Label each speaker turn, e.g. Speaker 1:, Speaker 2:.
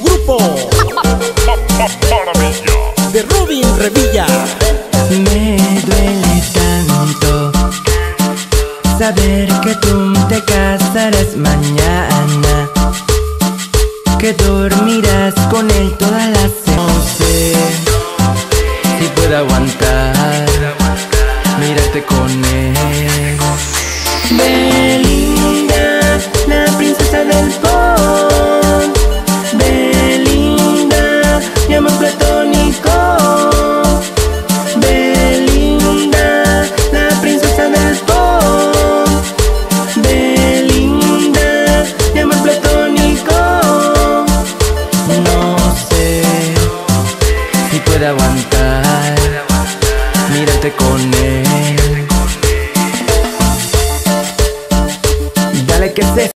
Speaker 1: grupo de Robin Revilla.
Speaker 2: Me duele tanto saber que tú te casarás mañana, que dormirás con él todas las No si puedo aguantar, mírate con él. platónico. Belinda, la princesa del pop. Belinda, mi amor platónico. No sé si puede aguantar Mírate con él. Dale que se